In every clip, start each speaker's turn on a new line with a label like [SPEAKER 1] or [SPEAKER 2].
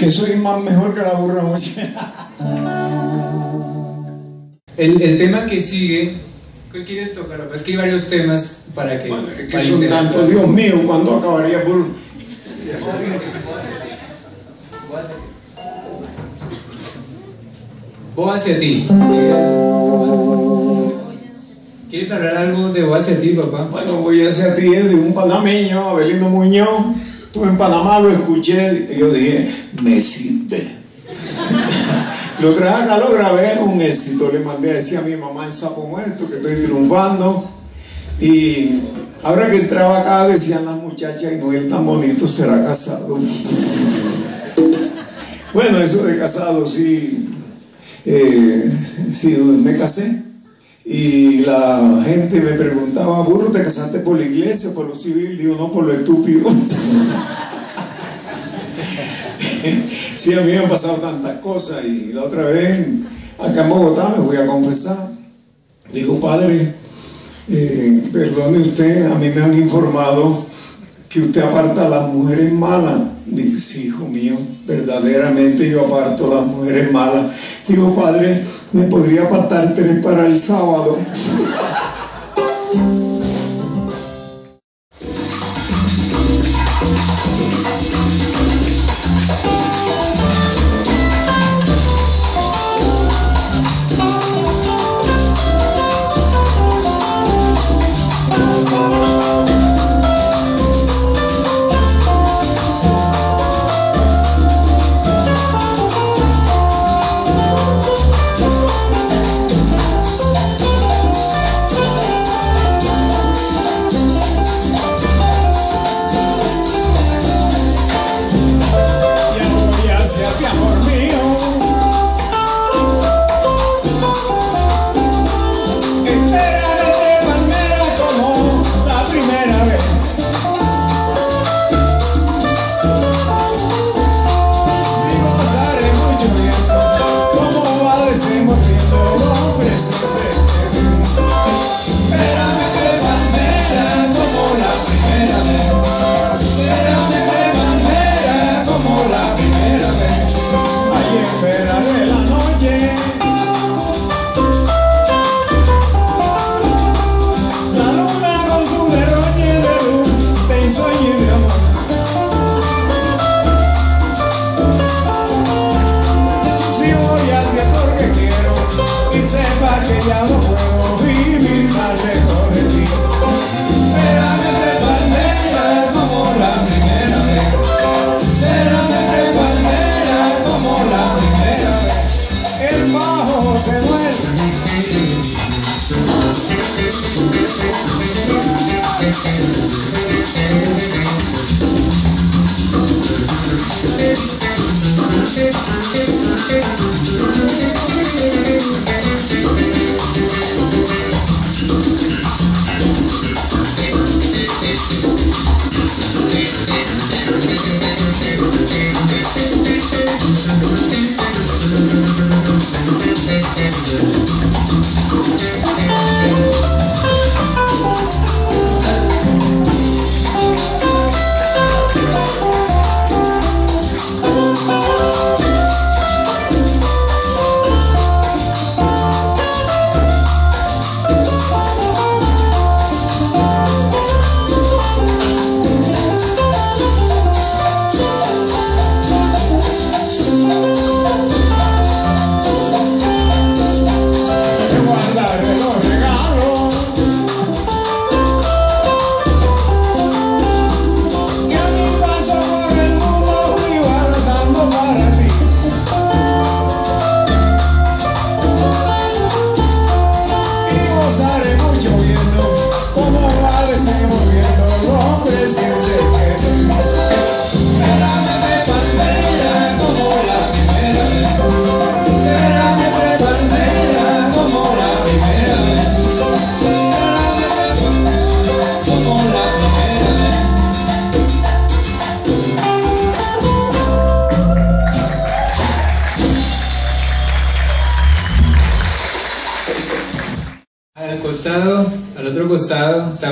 [SPEAKER 1] Que
[SPEAKER 2] soy más mejor que la burra mochera.
[SPEAKER 3] El, el tema que sigue, ¿cuál quieres tocar? Es que hay varios temas para que...
[SPEAKER 2] Bueno, es que son tantos, Dios mío, ¿cuándo acabaría por...?
[SPEAKER 3] Voy hacia ti. ¿Quieres hablar algo de voy hacia ti, papá?
[SPEAKER 2] Bueno, voy hacia ti es de un panameño, Abelino Muñoz. Estuve en Panamá, lo escuché y yo dije, me sirve. lo traje acá, lo grabé, un éxito. Le mandé a decir a mi mamá en Sapo Muerto que estoy triunfando. Y ahora que entraba acá decían las muchachas, y no es tan bonito, será casado. bueno, eso de casado, sí, eh, sí, me casé. Y la gente me preguntaba, burro, ¿te casaste por la iglesia, por lo civil? Digo, no, por lo estúpido. sí, a mí me han pasado tantas cosas. Y la otra vez, acá en Bogotá, me voy a confesar. Digo, padre, eh, perdone usted, a mí me han informado que usted aparta a las mujeres malas. Digo, sí, hijo mío, verdaderamente yo aparto a las mujeres malas. Digo, padre, ¿me podría apartar para el sábado?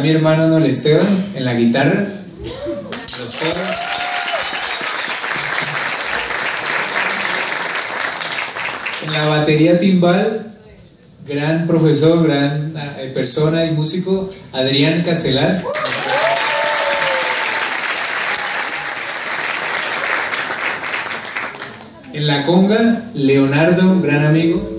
[SPEAKER 3] mi hermano Noel Esteban en la guitarra. Los. En la batería timbal, gran profesor, gran eh, persona y músico, Adrián Castelar. En la conga, Leonardo, gran amigo.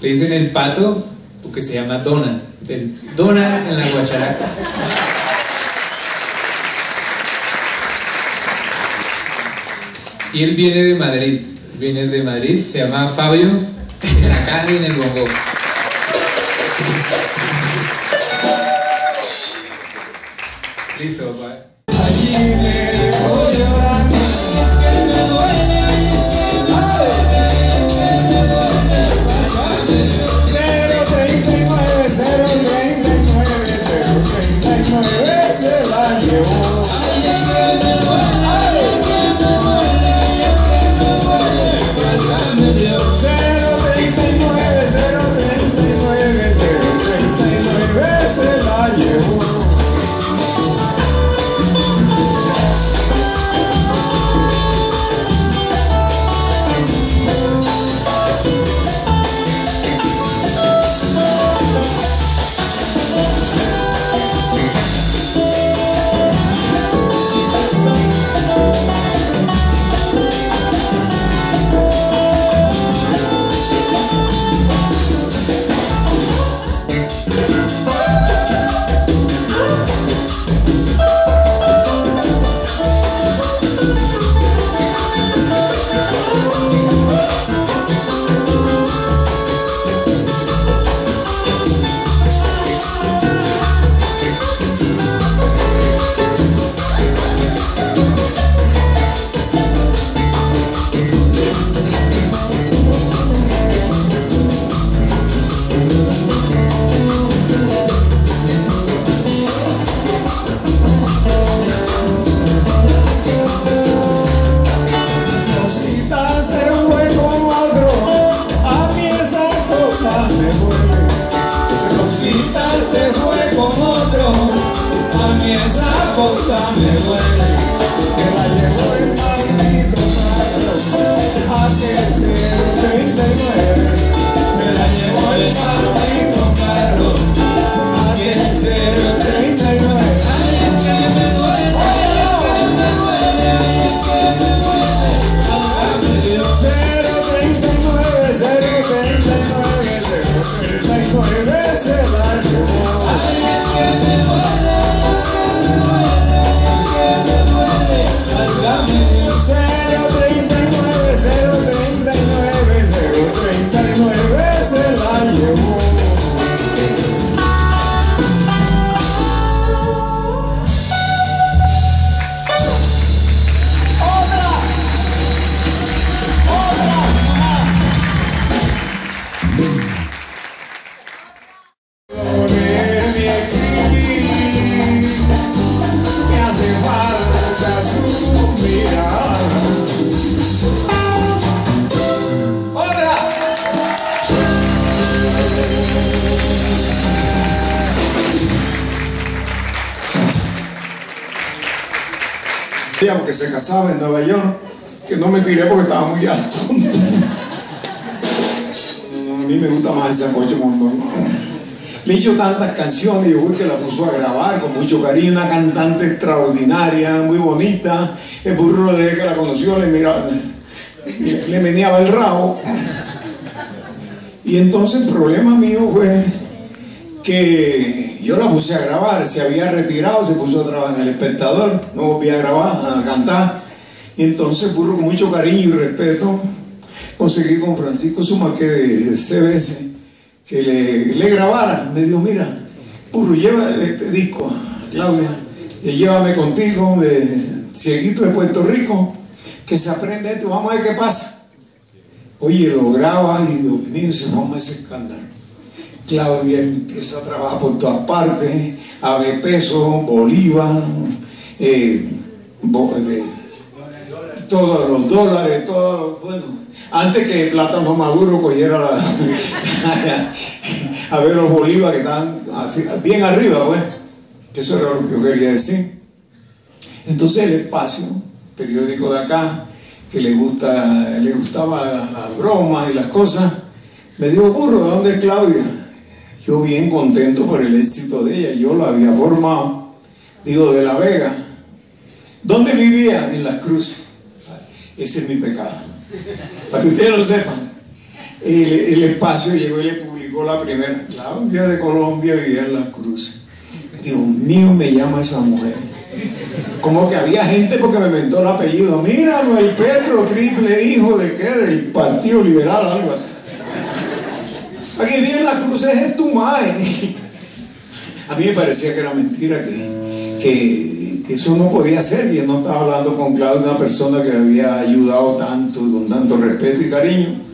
[SPEAKER 3] Le dicen el pato porque se llama Dona. Del- Dona en la guacharaca. Y él viene de Madrid. Viene de Madrid, se llama Fabio, en la caja y en el bongo. Listo, papá.
[SPEAKER 2] Allí me duele, Santa. Decíamos que se casaba en Nueva York, que no me tiré porque estaba muy alto. A mí me gusta más ese coche montón. Le he tantas canciones yo que la puso a grabar con mucho cariño, una cantante extraordinaria, muy bonita. El burro desde que la conoció le miraba, le meneaba el rabo. Y entonces el problema mío fue que yo la puse a grabar, se había retirado, se puso a trabajar en el espectador, no volví a grabar, a cantar. Y entonces, burro, con mucho cariño y respeto, conseguí con Francisco Suma que de CBS que le, grabara. Le digo, mira, burro, lleva este disco a Claudia, y llévame contigo de Cieguito de Puerto Rico, que se aprende esto, vamos a ver qué pasa. Oye, lo graba y Dios mío, se forma ese escándalo. Claudia empieza a trabajar por todas partes, Ave Peso, Bolívar, eh, todos los dólares, todos, bueno, antes que Plátano Maduro cogiera la, a ver los bolívares que estaban así, bien arriba, pues, que eso era lo que yo quería decir. Entonces el espacio, periódico de acá, que le, gusta, le gustaba las bromas y las cosas, me dijo, burro, ¿de dónde es Claudia? Yo bien contento por el éxito de ella, yo la había formado, digo, de La Vega. ¿Dónde vivía? En Las Cruces. Ese es mi pecado. Para que ustedes lo sepan. El, espacio llegó y le publicó la primera. Claudia de Colombia vivía en Las Cruces. Dios mío, me llama esa mujer. Como que había gente porque me inventó el apellido. Míralo, el Petro, triple hijo de qué? Del Partido Liberal, algo así. Aquí viene las cruces es tu madre. A mí me parecía que era mentira, que, que, que eso no podía ser. Yo no estaba hablando con Claudia, una persona que me había ayudado tanto, con tanto respeto y cariño.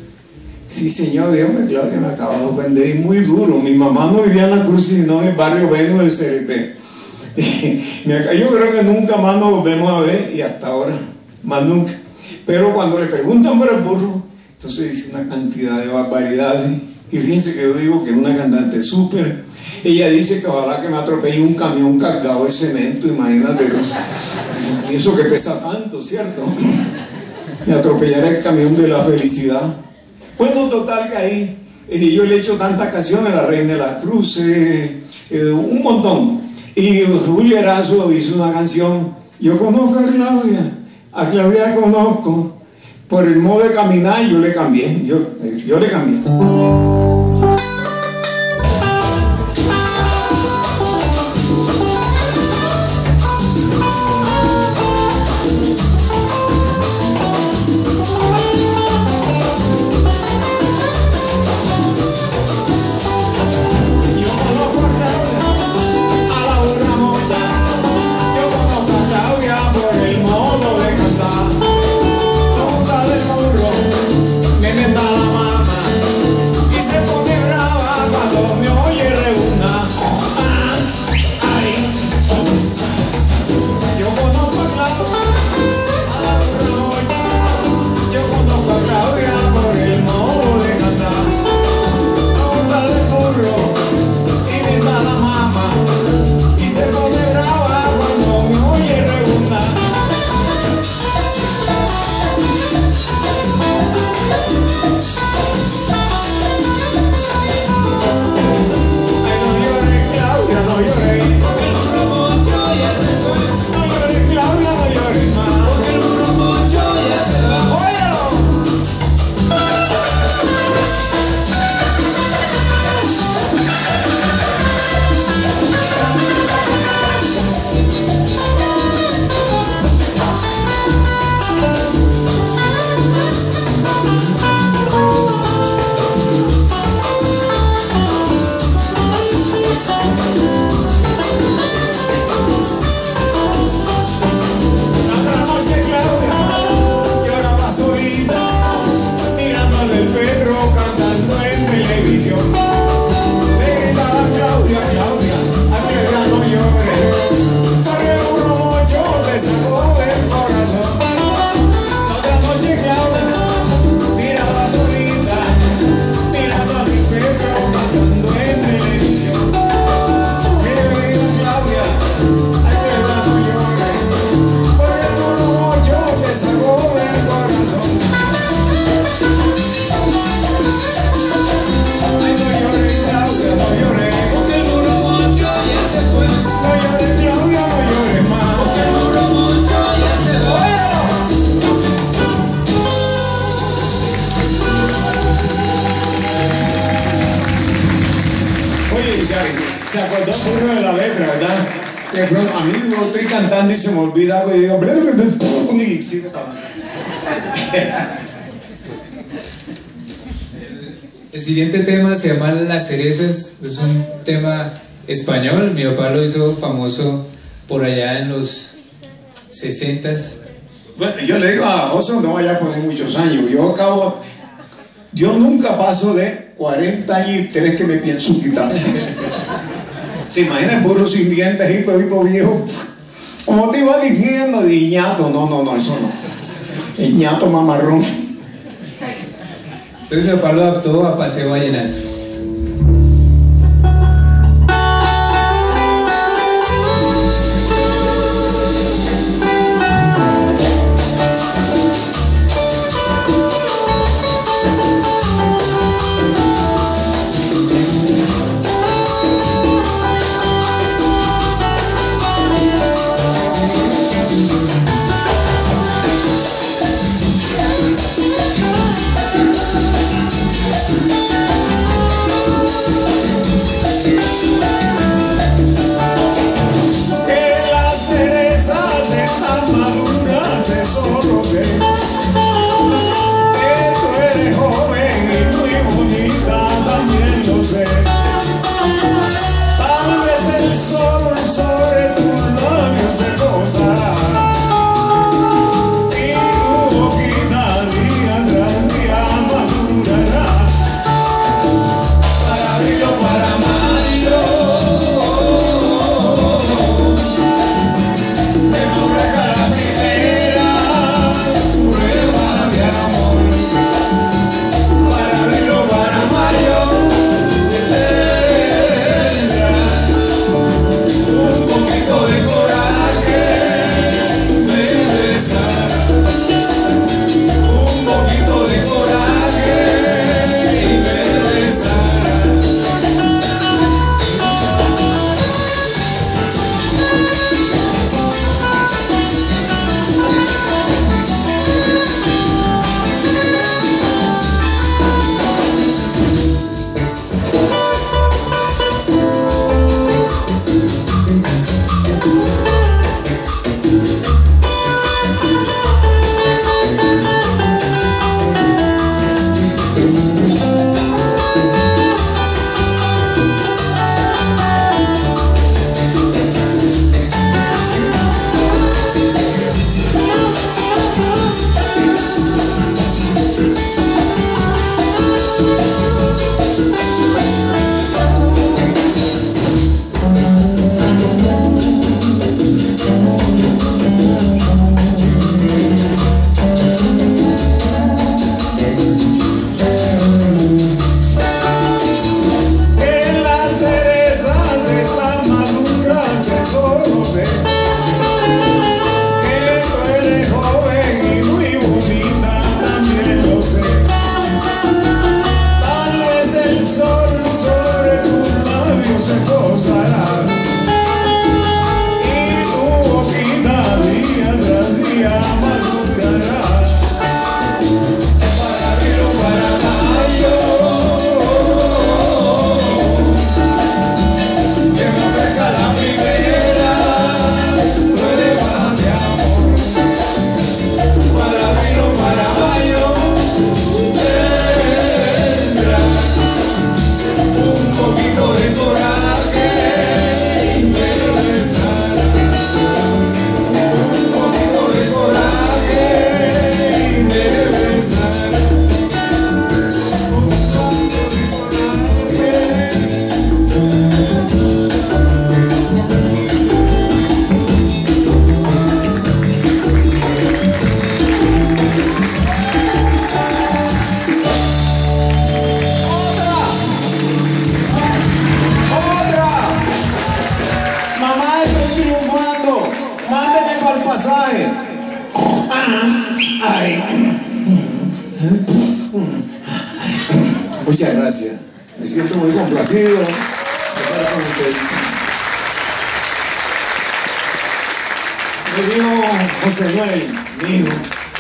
[SPEAKER 2] Sí, señor, dígame, Claudia, me acaba de ofender y muy duro. Mi mamá no vivía en la cruz, sino en el barrio Venus del CRT. Yo creo que nunca más nos volvemos a ver y hasta ahora, más nunca. Pero cuando le preguntan por el burro, entonces dice una cantidad de barbaridades. Y fíjense que yo digo que es una cantante súper. Ella dice que ojalá que me atropelle un camión cargado de cemento, imagínate. Eso que pesa tanto, ¿cierto? Me atropellará el camión de la felicidad. Bueno, total que ahí eh, yo le he hecho tantas canciones, La Reina de las Cruces, eh, un montón. Y Julio Erazo hizo una canción, yo conozco a Claudia, a Claudia la conozco, por el modo de caminar yo le cambié, yo, yo le cambié. Cantando y se me olvida algo y digo, y cantando.
[SPEAKER 3] El siguiente tema se llama Las cerezas, es un tema español, mi papá lo hizo famoso por allá en los 60s.
[SPEAKER 2] Bueno, yo le digo a José, no vaya a poner muchos años. Yo acabo, yo nunca paso de 40 años y tres que me pienso quitar. ¿Se imagina el burro sin dientes y todo viejo? Como te iba diciendo, diñato. No, no, no, eso no.
[SPEAKER 4] el ñato mamarrón.
[SPEAKER 2] Entonces papá lo adaptó a Paseo Vallenato.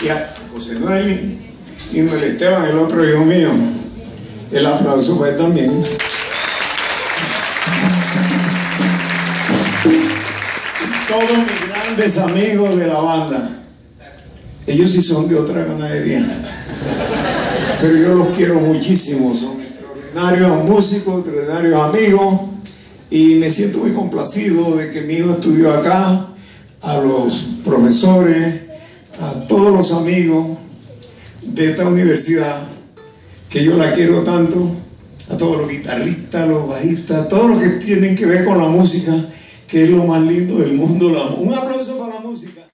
[SPEAKER 4] Y José Noel y Noel Esteban, el otro hijo mío. El aplauso fue también. todos mis grandes amigos de la banda. Ellos sí son de otra ganadería. Pero yo los quiero muchísimo. Son extraordinarios músicos, extraordinarios amigos. Y me siento muy complacido de que mi hijo estudió acá, a los profesores, a todos los amigos de esta universidad, que yo la quiero tanto, a todos los guitarristas, los bajistas, todos los que tienen que ver con la música, que es lo más lindo del mundo. Un aplauso para la música.